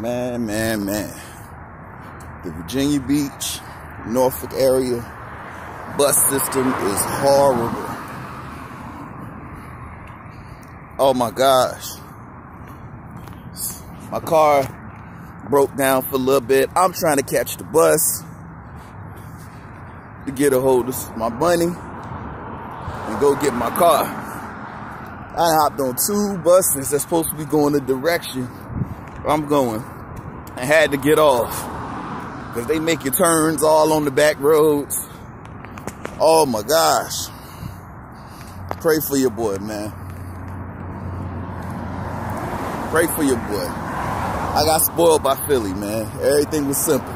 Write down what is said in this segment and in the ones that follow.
Man, man, man. The Virginia Beach, Norfolk area bus system is horrible. Oh my gosh. My car broke down for a little bit. I'm trying to catch the bus to get a hold of my money and go get my car. I hopped on two buses that's supposed to be going the direction I'm going. I had to get off because they making turns all on the back roads. Oh my gosh. Pray for your boy, man. Pray for your boy. I got spoiled by Philly, man. Everything was simple.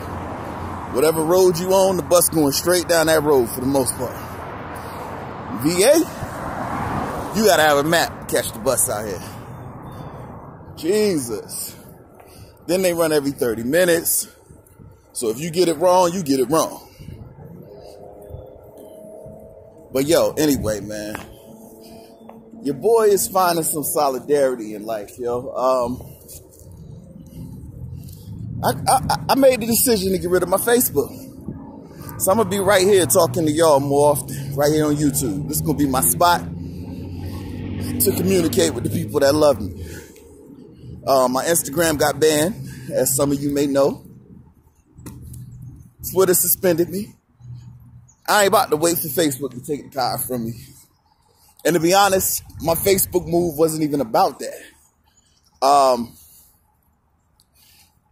Whatever road you on, the bus going straight down that road for the most part. VA, you gotta have a map to catch the bus out here. Jesus. Then they run every 30 minutes. So if you get it wrong, you get it wrong. But yo, anyway, man, your boy is finding some solidarity in life, yo. Um, I, I, I made the decision to get rid of my Facebook. So I'm gonna be right here talking to y'all more often, right here on YouTube. This is gonna be my spot to communicate with the people that love me. Uh, my Instagram got banned, as some of you may know. Twitter suspended me. I ain't about to wait for Facebook to take the power from me. And to be honest, my Facebook move wasn't even about that. Um,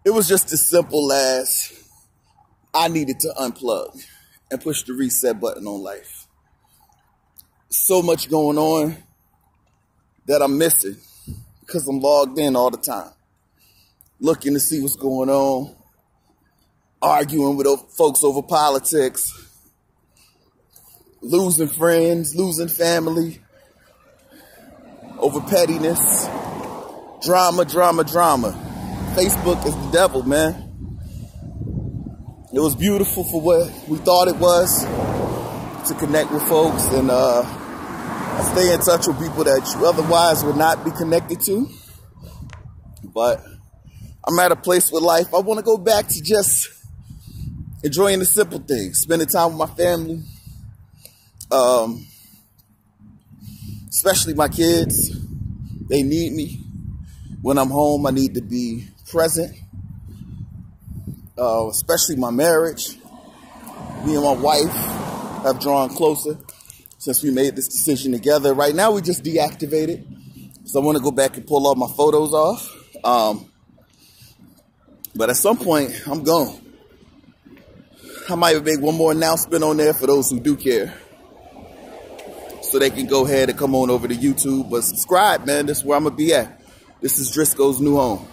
it was just as simple as I needed to unplug and push the reset button on life. So much going on that I'm missing because I'm logged in all the time, looking to see what's going on, arguing with folks over politics, losing friends, losing family, over pettiness, drama, drama, drama. Facebook is the devil, man. It was beautiful for what we thought it was to connect with folks and uh, stay in touch with people that you otherwise would not be connected to. But I'm at a place with life. I want to go back to just enjoying the simple things, spending time with my family, um, especially my kids. They need me. When I'm home, I need to be present, uh, especially my marriage. Me and my wife have drawn closer since we made this decision together. Right now, we just deactivated. So I want to go back and pull all my photos off. Um, but at some point, I'm gone. I might make one more announcement on there for those who do care. So they can go ahead and come on over to YouTube. But subscribe, man. This is where I'm going to be at. This is Drisco's new home.